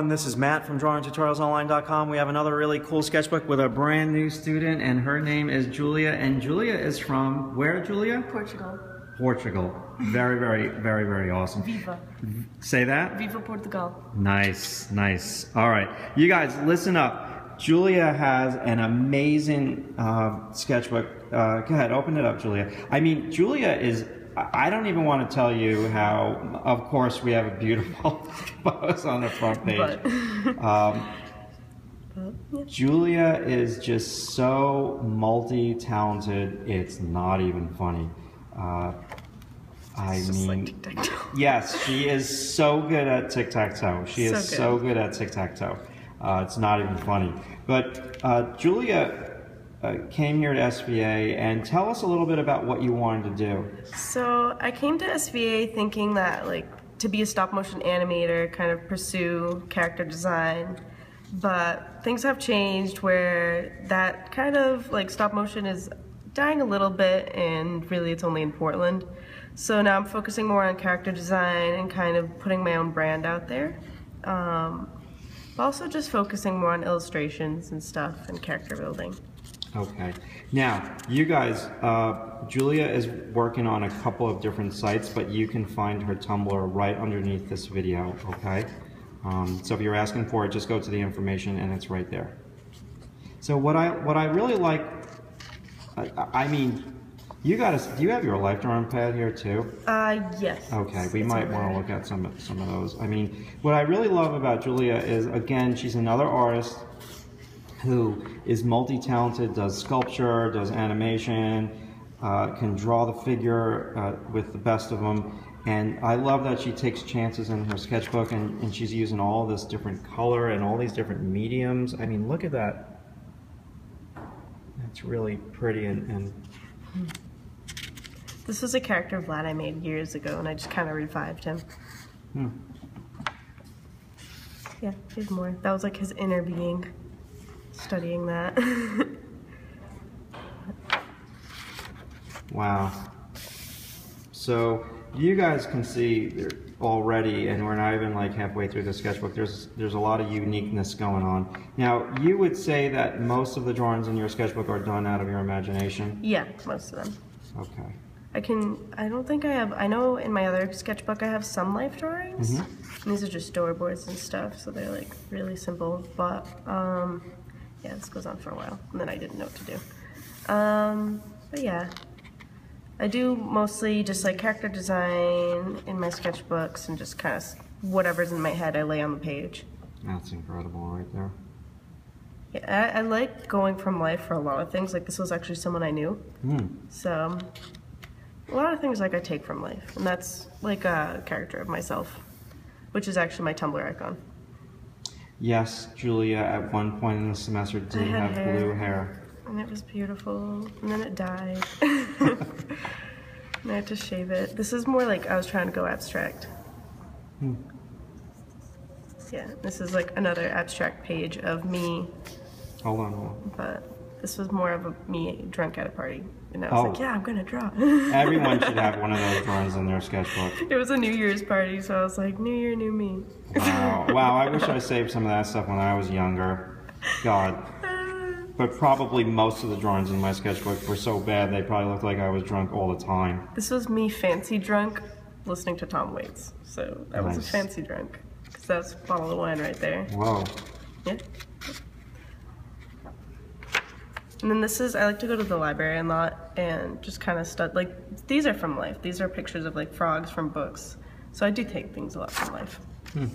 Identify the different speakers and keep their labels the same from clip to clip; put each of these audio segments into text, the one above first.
Speaker 1: everyone. This is Matt from DrawingTutorialsOnline.com. We have another really cool sketchbook with a brand new student, and her name is Julia. And Julia is from where, Julia?
Speaker 2: Portugal.
Speaker 1: Portugal. Very, very, very, very awesome.
Speaker 2: Viva.
Speaker 1: Say that?
Speaker 2: Viva Portugal.
Speaker 1: Nice, nice. All right, you guys, listen up. Julia has an amazing uh, sketchbook. Uh, go ahead, open it up, Julia. I mean, Julia is. I don't even want to tell you how. Of course, we have a beautiful pose on the front page.
Speaker 2: But,
Speaker 1: Um,
Speaker 2: but yeah.
Speaker 1: Julia is just so multi-talented. It's not even funny. Uh, I mean,
Speaker 2: like
Speaker 1: yes, she is so good at tic-tac-toe. She is
Speaker 2: So
Speaker 1: so
Speaker 2: good.
Speaker 1: good at tic-tac-toe. Uh, it's not even funny. But uh, Julia uh, came here to SVA and tell us a little bit about what you wanted to do.
Speaker 2: So I came to SVA thinking that like to be a stop motion animator, kind of pursue character design, but things have changed where that kind of like stop motion is dying a little bit, and really it's only in Portland. So now I'm focusing more on character design and kind of putting my own brand out there. Um, also just focusing more on illustrations and stuff and character building.
Speaker 1: Okay. Now, you guys, uh, Julia is working on a couple of different sites, but you can find her Tumblr right underneath this video, okay? Um, so if you're asking for it, just go to the information and it's right there. So what I what I really like, I, I mean, you got to do you have your life drawing pad here too?
Speaker 2: Uh, yes.
Speaker 1: Okay, we might want to look at some of- some of those. I mean, what I really love about Julia is again, she's another artist who is multi-talented, does sculpture, does animation, uh, can draw the figure uh, with the best of them. And I love that she takes chances in her sketchbook and, and she's using all this different color and all these different mediums. I mean, look at that. That's really pretty and, and
Speaker 2: This was a character Vlad I made years ago, and I just kind of revived him.
Speaker 1: hmm.
Speaker 2: Yeah, there's more. That was like his inner being, studying that.
Speaker 1: Wow. So you guys can see there already, and we're not even like halfway through the sketchbook. There's there's a lot of uniqueness going on. Now you would say that most of the drawings in your sketchbook are done out of your imagination.
Speaker 2: yeah, most of them.
Speaker 1: Okay.
Speaker 2: I can. I don't think I have. I know in my other sketchbook I have some life drawings.
Speaker 1: Mhm.
Speaker 2: These are just storyboards and stuff, so they're like really simple. But um, yeah, this goes on for a while, and then I didn't know what to do. Um, but yeah, I do mostly just like character design in my sketchbooks, and just kind of whatever's in my head I lay on the page.
Speaker 1: That's incredible right there.
Speaker 2: Yeah, I, I like going from life for a lot of things. Like this was actually someone I knew.
Speaker 1: Hmm.
Speaker 2: So, a lot of things like I take from life, and that's like a character of myself, which is actually my Tumblr icon.
Speaker 1: Yes, Julia at one point in the semester did have
Speaker 2: hair.
Speaker 1: blue hair.
Speaker 2: And it was beautiful, and then it died. and I had to shave it. This is more like I was trying to go abstract.
Speaker 1: Hmm.
Speaker 2: Yeah, this is like another abstract page of me,
Speaker 1: Hold on, hold on.
Speaker 2: but this was more of a me drunk at a party. And I was
Speaker 1: Oh.
Speaker 2: like, yeah, I'm gonna draw.
Speaker 1: Everyone should have one of those drawings in their sketchbook.
Speaker 2: it was a New Year's party, so I was like, New Year, new me.
Speaker 1: Wow. Wow, I wish I saved some of that stuff when I was younger. God. But probably most of the drawings in my sketchbook were so bad they probably looked like I was drunk all the time.
Speaker 2: This was me fancy drunk listening to Tom Waits. So I was a fancy drunk. Because that's a bottle of wine right there.
Speaker 1: Whoa.
Speaker 2: Yeah. And then this is, I like to go to the library a lot and just kind of study. Like, these are from life. These are pictures of like frogs from books. So I do take things a lot from life. Hmm.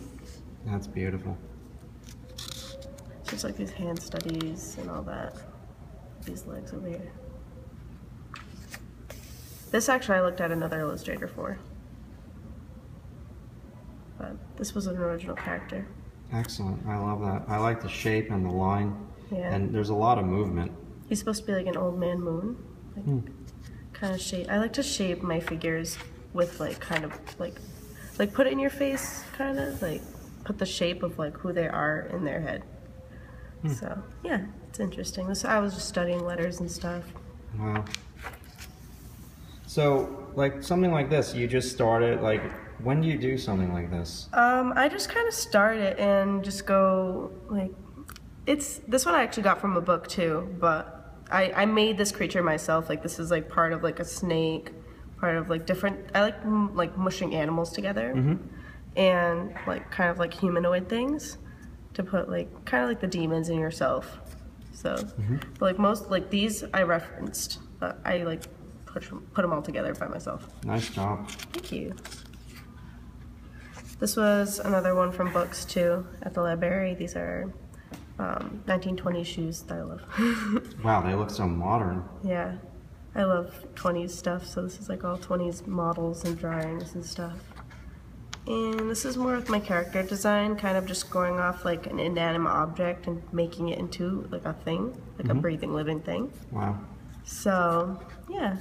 Speaker 1: That's beautiful.
Speaker 2: So it's like these hand studies and all that. These legs over here. This actually I looked at another illustrator for. But this was an original character.
Speaker 1: Excellent. I love that. I like the shape and the line.
Speaker 2: Yeah.
Speaker 1: And there's a lot of movement.
Speaker 2: He's supposed to be like an old man moon. Like,
Speaker 1: Hmm.
Speaker 2: Kind of shape. I like to shape my figures with like kind of like, like put it in your face, kind of like put the shape of like who they are in their head.
Speaker 1: Hmm.
Speaker 2: So yeah, it's interesting. This I was just studying letters and stuff.
Speaker 1: Wow. So, like something like this, you just started. Like, when do you do something like this?
Speaker 2: Um, I just kind of start it and just go like, it's this one I actually got from a book too, but I I made this creature myself. Like this is like part of like a snake, part of like different. I like m- like mushing animals together, mm-hmm. and like kind of like humanoid things, to put like kind of like the demons in yourself. So, but like most like these I referenced, but I like put put them all together by myself.
Speaker 1: Nice job.
Speaker 2: Thank you. This was another one from books too at the library. These are um, 1920s shoes that I love.
Speaker 1: Wow, they look so modern.
Speaker 2: yeah, I love 20s stuff. So this is like all 20s models and drawings and stuff. And this is more of my character design, kind of just going off like an inanimate object and making it into like a thing, like a breathing, living thing.
Speaker 1: Wow.
Speaker 2: So yeah,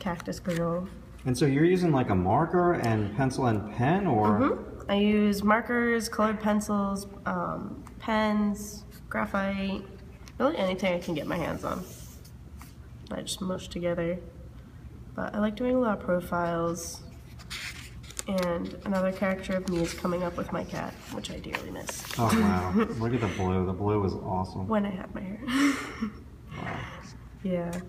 Speaker 2: cactus girl.
Speaker 1: And so you're using like a marker and pencil and pen, or
Speaker 2: Mm-hmm. I use markers, colored pencils, um, pens, graphite, really anything I can get my hands on. I just mush together. But I like doing a lot of profiles. And another character of me is coming up with my cat, which I dearly miss.
Speaker 1: oh wow, look at the blue. The blue is awesome.
Speaker 2: When I had my hair.
Speaker 1: Wow.
Speaker 2: yeah.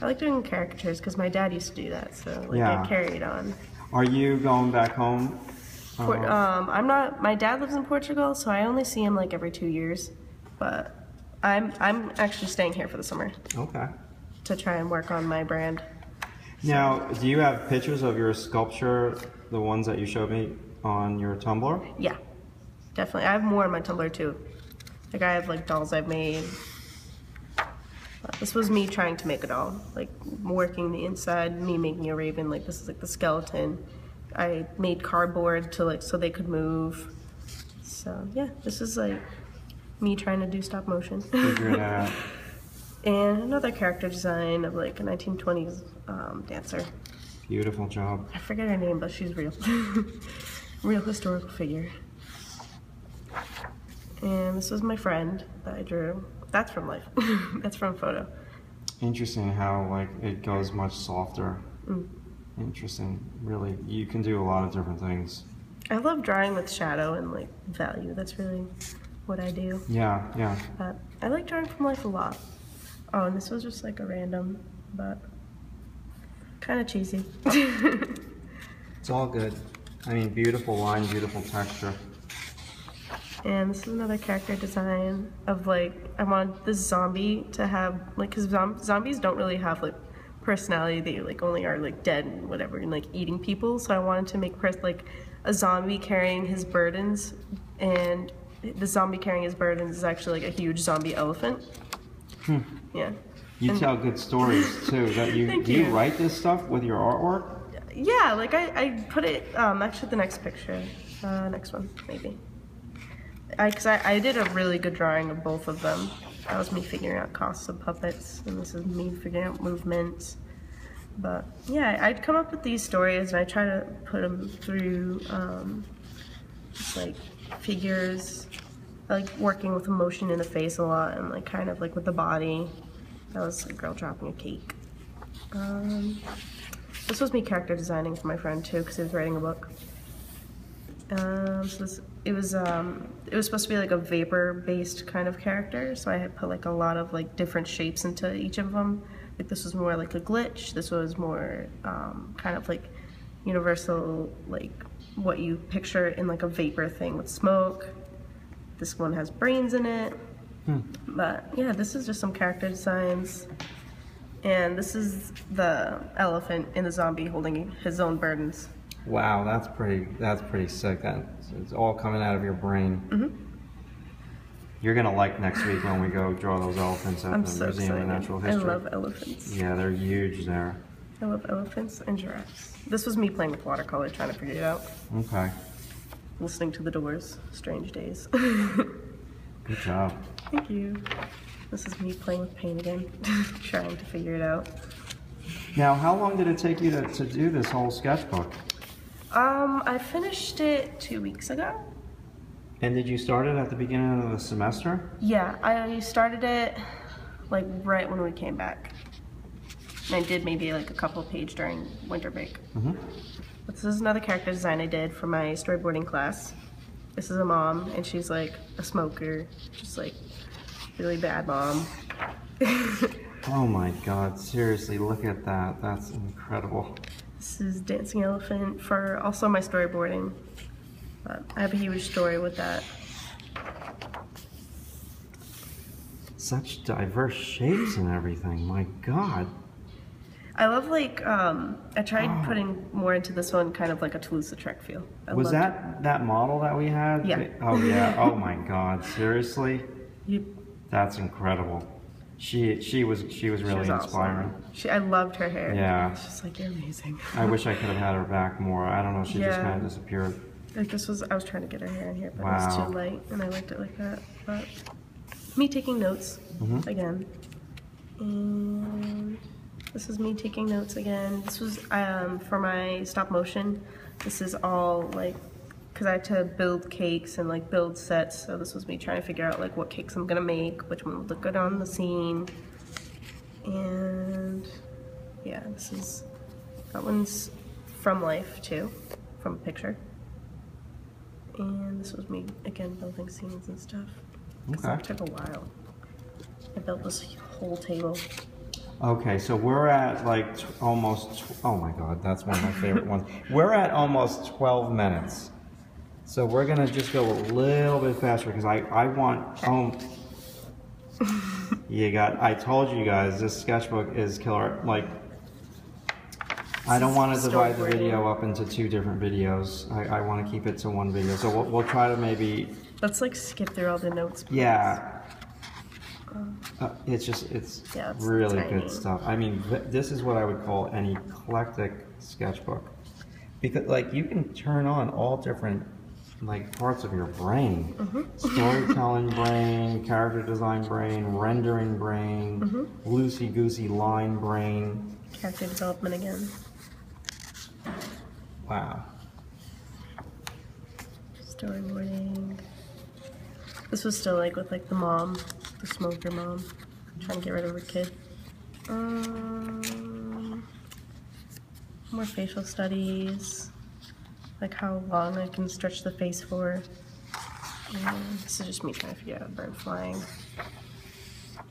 Speaker 2: I like doing caricatures because my dad used to do that, so like
Speaker 1: Yeah.
Speaker 2: I carried on.
Speaker 1: Are you going back home?
Speaker 2: Por-
Speaker 1: Uh,
Speaker 2: um, I'm not. My dad lives in Portugal, so I only see him like every two years. But I'm I'm actually staying here for the summer
Speaker 1: okay.
Speaker 2: to try and work on my brand.
Speaker 1: Now, do you have pictures of your sculpture, the ones that you showed me on your Tumblr?
Speaker 2: Yeah, definitely. I have more on my Tumblr too. Like I have like dolls I've made. This was me trying to make a doll, like working the inside, me making a raven. Like this is like the skeleton. I made cardboard to like so they could move. So yeah, this is like me trying to do stop motion.
Speaker 1: Figure it out.
Speaker 2: and another character design of like a 1920s um, dancer.
Speaker 1: Beautiful job.
Speaker 2: I forget her name, but she's real. real historical figure. And this was my friend that I drew. That's from life. That's from photo.
Speaker 1: Interesting how like it goes much softer.
Speaker 2: Mm.
Speaker 1: Interesting. Really, you can do a lot of different things.
Speaker 2: I love drawing with shadow and like value. That's really what I do.
Speaker 1: Yeah, yeah.
Speaker 2: But I like drawing from life a lot. Oh, and this was just like a random, but kind of cheesy.
Speaker 1: It's all good. I mean, beautiful line, beautiful texture.
Speaker 2: And this is another character design of like I want this zombie to have like because zom- zombies don't really have like personality. They like only are like dead and whatever and like eating people. So I wanted to make pers- like a zombie carrying his burdens, and the zombie carrying his burdens is actually like a huge zombie elephant. Yeah.
Speaker 1: You
Speaker 2: And-
Speaker 1: tell good stories too. That you do you
Speaker 2: you.
Speaker 1: write this stuff with your artwork?
Speaker 2: Yeah, like I, I put it um actually the next picture, uh, next one maybe. I cause I, I did a really good drawing of both of them. That was me figuring out costs of puppets, and this is me figuring out movements. But yeah, I'd come up with these stories and I try to put them through um, just like figures, I like working with emotion in the face a lot and like kind of like with the body. That was a girl dropping a cake. Um, this was me character designing for my friend too, because he was writing a book. Um, so this, it was um, it was supposed to be like a vapor-based kind of character, so I had put like a lot of like different shapes into each of them. Like this was more like a glitch. This was more um, kind of like universal, like what you picture in like a vapor thing with smoke. This one has brains in it. But yeah, this is just some character designs. And this is the elephant in the zombie holding his own burdens.
Speaker 1: Wow, that's pretty. That's pretty sick. That it's all coming out of your brain.
Speaker 2: Mm-hmm.
Speaker 1: You're gonna like next week when we go draw those elephants at
Speaker 2: I'm
Speaker 1: the
Speaker 2: so
Speaker 1: Museum
Speaker 2: excited.
Speaker 1: of Natural History.
Speaker 2: I love elephants.
Speaker 1: Yeah, they're huge there.
Speaker 2: I love elephants and giraffes. This was me playing with watercolor, trying to figure it out.
Speaker 1: Okay,
Speaker 2: Listening to the Doors, Strange Days.
Speaker 1: good job.
Speaker 2: Thank you. This is me playing with paint again, trying to figure it out.
Speaker 1: Now, how long did it take you to, to do this whole sketchbook?
Speaker 2: Um, I finished it two weeks ago.
Speaker 1: And did you start it at the beginning of the semester?
Speaker 2: Yeah, I started it like right when we came back. And I did maybe like a couple page during winter break.
Speaker 1: Mhm.
Speaker 2: This is another character design I did for my storyboarding class. This is a mom, and she's like a smoker, just like really bad mom.
Speaker 1: Oh my god, seriously, look at that. That's incredible.
Speaker 2: This is Dancing Elephant for also my storyboarding. But I have a huge story with that.
Speaker 1: Such diverse shapes and everything. My god.
Speaker 2: I love like um, I tried putting more into this one, kind of like a Toulouse-Lautrec feel. I
Speaker 1: Was that that model that we had?
Speaker 2: Yeah.
Speaker 1: Oh yeah. Oh my god, seriously?
Speaker 2: it. You,
Speaker 1: That's incredible. She she was she was
Speaker 2: she
Speaker 1: really
Speaker 2: was
Speaker 1: inspiring.
Speaker 2: awesome. She, I loved her hair.
Speaker 1: Yeah.
Speaker 2: she's like you're amazing.
Speaker 1: I wish I could have had her back more. I don't know, she just kind of disappeared.
Speaker 2: Like this was, I was trying to get her hair in here, but it was too light, and I liked it like that. But me taking notes
Speaker 1: Mhm.
Speaker 2: again, and this is me taking notes again. This was um, for my stop motion. This is all like, cause I had to build cakes and like build sets. So this was me trying to figure out like what cakes I'm gonna make, which one would look good on the scene, and yeah, this is that one's from life too, from a picture. And this was me again building scenes and stuff.
Speaker 1: Okay.
Speaker 2: That took a while. I built this whole table.
Speaker 1: Okay, so we're at like t- almost. Oh my god, that's one of my favorite ones. We're at almost 12 minutes. So we're gonna just go a little bit faster because I I want. Um, you got. I told you guys this sketchbook is killer. Like, I don't want to divide the video up into two different videos. I, I want to keep it to one video. So we'll, we'll try to maybe.
Speaker 2: Let's like skip through all the notes. please.
Speaker 1: Yeah. Uh, it's just it's
Speaker 2: Yeah, it's
Speaker 1: really
Speaker 2: tiny.
Speaker 1: good stuff. I mean, th- this is what I would call an eclectic sketchbook because like you can turn on all different like parts of your brain
Speaker 2: Mm-hmm.
Speaker 1: storytelling brain character design brain rendering brain
Speaker 2: Mm-hmm.
Speaker 1: loosey goosey line brain
Speaker 2: Character development again.
Speaker 1: wow
Speaker 2: Storyboarding. This was still like with like the mom, the smoker mom, trying to get rid of her kid. Um, more facial studies, like how long I can stretch the face for. And this is just me trying to figure out bird flying.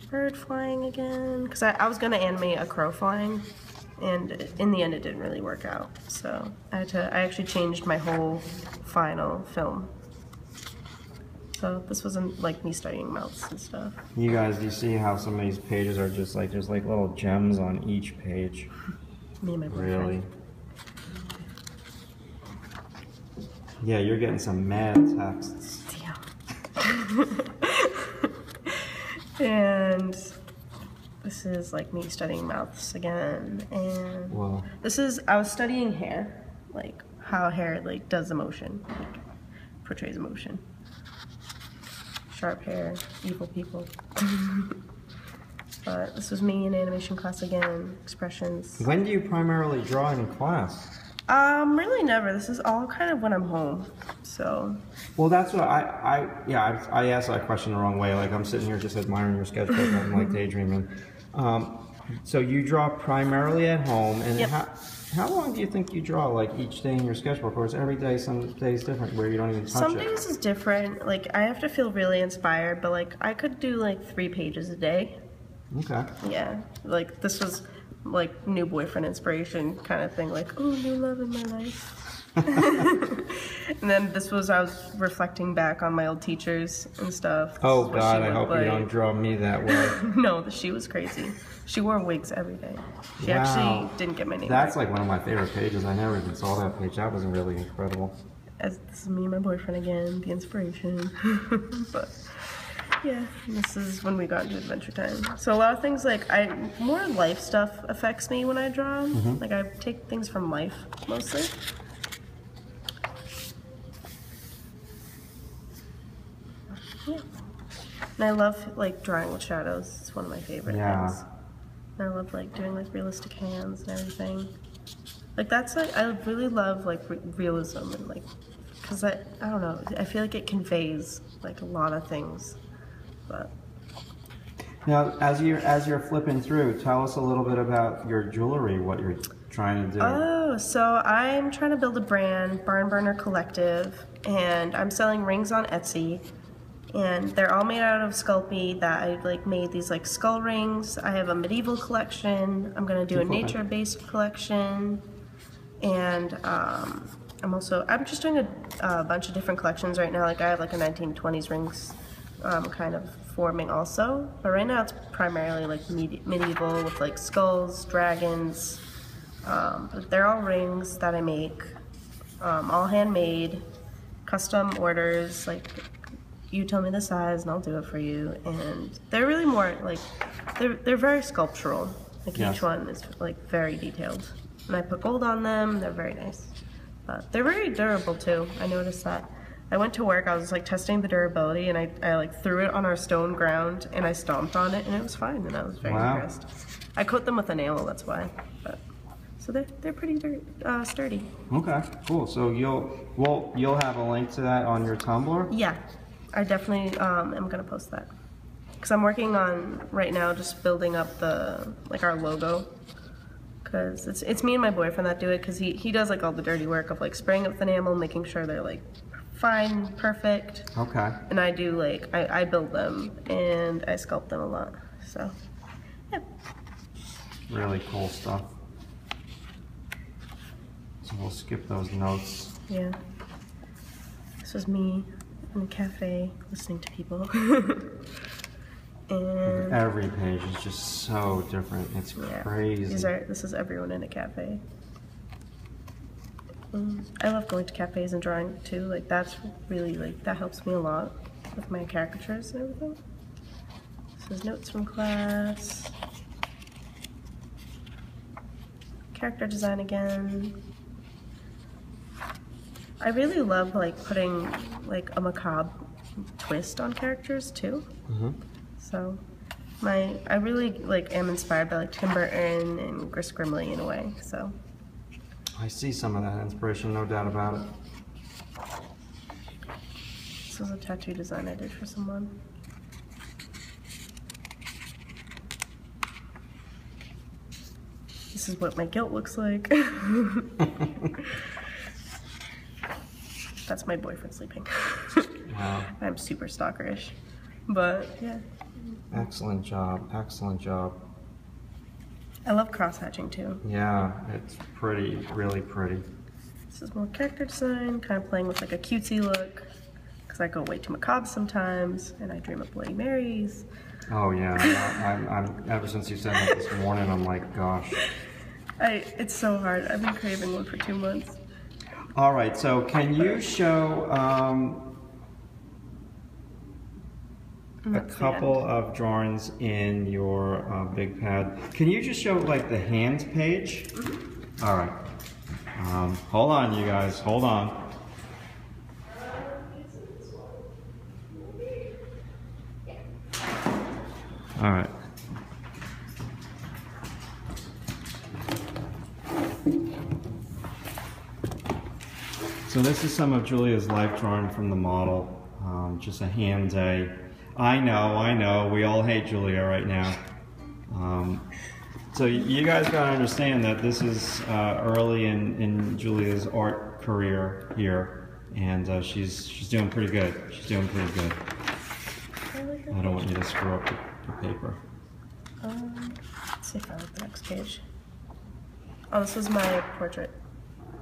Speaker 2: Bird flying again, because I, I was gonna animate a crow flying, and in the end it didn't really work out. So I had to. I actually changed my whole final film. So this wasn't like me studying mouths and stuff.
Speaker 1: you guys you see how some of these pages are just like there's like little gems on each page
Speaker 2: Me and my boyfriend.
Speaker 1: Really? Yeah, you're getting some mad texts.
Speaker 2: Yeah. and this is like me studying mouths again. And
Speaker 1: Well,
Speaker 2: this is I was studying hair, like how hair like does emotion, like portrays emotion. Sharp hair, evil people. but this was me in animation class again. Expressions.
Speaker 1: when do you primarily draw in class?
Speaker 2: Um, really never. This is all kind of when I'm home. So
Speaker 1: Well, that's what I, I yeah, I, I asked that question the wrong way. Like I'm sitting here just admiring your sketchbook and I'm like daydreaming. Um, so you draw primarily at home, and
Speaker 2: Yep.
Speaker 1: how, how long do you think you draw? Like each day in your sketchbook, or is every day some days different where you don't even touch
Speaker 2: Some
Speaker 1: it?
Speaker 2: days is different. Like I have to feel really inspired, but like I could do like three pages a day.
Speaker 1: Okay.
Speaker 2: Yeah, like this was like new boyfriend inspiration kind of thing. Like oh, new love in my life. and then this was I was reflecting back on my old teachers and stuff.
Speaker 1: Oh God, I hope
Speaker 2: looked
Speaker 1: you don't draw me that way.
Speaker 2: no, she was crazy. She wore wigs every day. She
Speaker 1: Wow.
Speaker 2: actually didn't get my name.
Speaker 1: That's
Speaker 2: right.
Speaker 1: like one of my favorite pages. I never even saw that page. That was really incredible.
Speaker 2: as this is me and my boyfriend again, the inspiration. but yeah, this is when we got into Adventure Time. So a lot of things like I more life stuff affects me when I draw. Mm-hmm. Like I take things from life mostly. Yeah. And I love like drawing with shadows. It's one of my favorite
Speaker 1: Yeah.
Speaker 2: things. And I love like doing like realistic hands and everything. Like that's like I really love like re- realism and like because I I don't know I feel like it conveys like a lot of things, but
Speaker 1: Now, as you're as you're flipping through, tell us a little bit about your jewelry. What you're trying to do.
Speaker 2: Oh, so I'm trying to build a brand, Barn Burner Collective, and I'm selling rings on Etsy. And they're all made out of Sculpey that I like made these like skull rings. I have a medieval collection. I'm gonna do a nature-based collection, and um, I'm also I'm just doing a, a bunch of different collections right now. Like I have like a 1920s rings um, kind of forming also, but right now it's primarily like medi- medieval with like skulls, dragons. Um, but they're all rings that I make, um, all handmade, custom orders. Like you tell me the size and I'll do it for you. And they're really more like they're they're very sculptural. Like
Speaker 1: Yes.
Speaker 2: each one is like very detailed. And I put gold on them. They're very nice. But they're very durable too. I noticed that. I went to work. I was like testing the durability, and I, I like threw it on our stone ground, and I stomped on it, and it was fine. And I was very
Speaker 1: Wow.
Speaker 2: impressed. I coat them with enamel. That's why. But so they're they're pretty dur- uh, sturdy.
Speaker 1: Okay, cool. So you'll well you'll have a link to that on your Tumblr.
Speaker 2: Yeah, I definitely um, am gonna post that because I'm working on right now just building up the like our logo. Cause it's it's me and my boyfriend that do it because he he does like all the dirty work of like spraying up the enamel, making sure they're like fine, perfect,
Speaker 1: Okay.
Speaker 2: and I do like I, I build them and I sculpt them a lot. So yeah,
Speaker 1: Really cool stuff. So we'll skip those notes.
Speaker 2: yeah. This was me in a cafe listening to people. and
Speaker 1: Every page is just so different. It's
Speaker 2: Yeah.
Speaker 1: crazy.
Speaker 2: These are this is everyone in a cafe. Mm, I love going to cafes and drawing too. Like that's really like that helps me a lot with my caricatures and everything. This is notes from class. Character design again. I really love like putting like a macabre twist on characters too.
Speaker 1: Mhm.
Speaker 2: So my I really like am inspired by like Tim Burton and Gris Grimly in a way. So
Speaker 1: I see some of that inspiration, no doubt about it.
Speaker 2: this is a tattoo design I did for someone. This is what my guilt looks like. That's my boyfriend sleeping.
Speaker 1: Wow.
Speaker 2: I'm super stalkerish. But yeah.
Speaker 1: Excellent job. Excellent job.
Speaker 2: I love cross hatching too.
Speaker 1: Yeah, it's pretty, really pretty.
Speaker 2: This is more character design, kind of playing with like a cutesy look. Because I go way too macabre sometimes, and I dream of Bloody Marys.
Speaker 1: Oh yeah, I- I'm, I'm, ever since you said that this morning, I'm like, gosh.
Speaker 2: I, it's so hard. I've been craving one for two months.
Speaker 1: All right, so can you show um, a couple of drawings in your uh, big pad? Can you just show like the hands page? All right. Um, hold on, you guys. Hold on. All right. So this is some of Julia's life drawing from the model. Um, just a hand day. I know, I know. We all hate Julia right now. Um, so you guys gotta understand that this is uh, early in, in Julia's art career here, and uh, she's she's doing pretty good. She's doing pretty good.
Speaker 2: I
Speaker 1: don't want you to screw up the, paper.
Speaker 2: Um, let's see if I like the next page. Oh, this is my portrait.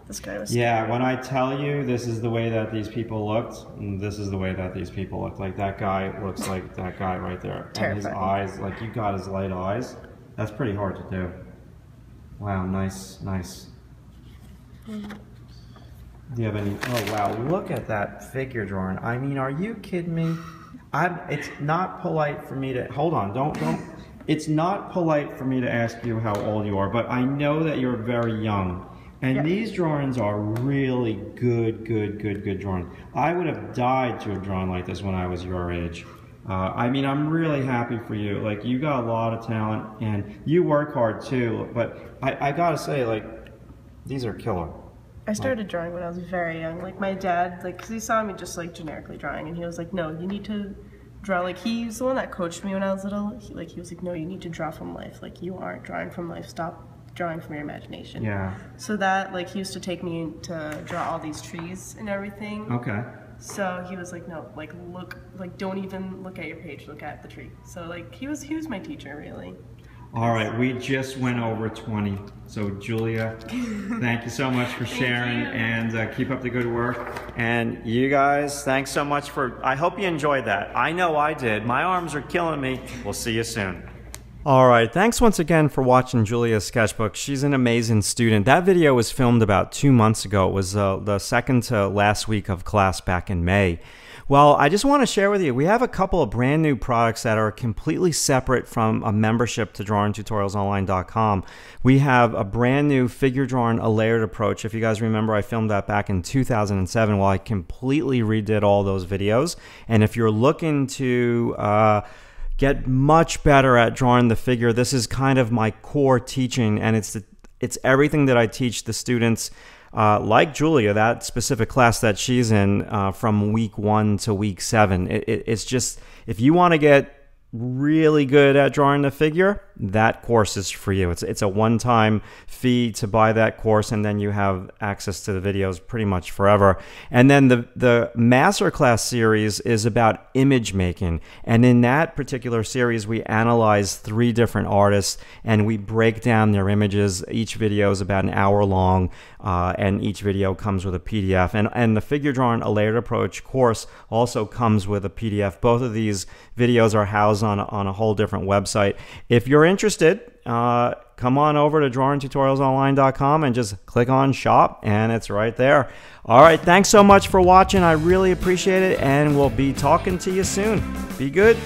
Speaker 2: This guy was.
Speaker 1: Yeah, when I tell you this is the way that these people looked, and this is the way that these people looked. Like that guy looks like that guy right there. And his eyes, like you got his light eyes. That's pretty hard to do. Wow, nice, nice. Do you have any? Oh wow, look at that figure drawing. I mean, are you kidding me? I'm. It's not polite for me to hold on. Don't don't. It's not polite for me to ask you how old you are, but I know that you're very young. And
Speaker 2: Yeah.
Speaker 1: these drawings are really good, good, good, good drawing. I would have died to have drawn like this when I was your age. Uh, I mean, I'm really happy for you. Like, you got a lot of talent, and you work hard too. But I, I gotta say, like, these are killer.
Speaker 2: I started drawing when I was very young. Like my dad, like, cause he saw me just like generically drawing, and he was like, "No, you need to draw. Like he's the one that coached me when I was little. He, like he was like, no, you need to draw from life. Like you aren't drawing from life. Stop drawing from your imagination.
Speaker 1: Yeah.
Speaker 2: So that like he used to take me to draw all these trees and everything.
Speaker 1: Okay.
Speaker 2: So he was like, no, like look, like don't even look at your page, look at the tree. So like he was he was my teacher really.
Speaker 1: All right, we just went over 20. So, Julia, thank you so much for sharing and uh, keep up the good work. And you guys, thanks so much for. I hope you enjoyed that. I know I did. My arms are killing me. We'll see you soon. All right, thanks once again for watching Julia's sketchbook. She's an amazing student. That video was filmed about two months ago. It was uh, the second to last week of class back in May. Well, I just want to share with you, we have a couple of brand new products that are completely separate from a membership to drawingtutorialsonline.com. We have a brand new figure drawing a layered approach. If you guys remember, I filmed that back in 2007 while I completely redid all those videos. And if you're looking to, uh, get much better at drawing the figure. This is kind of my core teaching, and it's the, it's everything that I teach the students. Uh, like Julia, that specific class that she's in uh, from week one to week seven, it, it, it's just if you want to get really good at drawing the figure, that course is for you. It's it's a one-time fee to buy that course, and then you have access to the videos pretty much forever. And then the the masterclass series is about image making, and in that particular series, we analyze three different artists and we break down their images. Each video is about an hour long, uh, and each video comes with a PDF. And and the figure drawing a layered approach course also comes with a PDF. Both of these videos are housed on on a whole different website. If you're interested, uh, come on over to drawingtutorialsonline.com and just click on shop, and it's right there. All right, thanks so much for watching. I really appreciate it, and we'll be talking to you soon. Be good.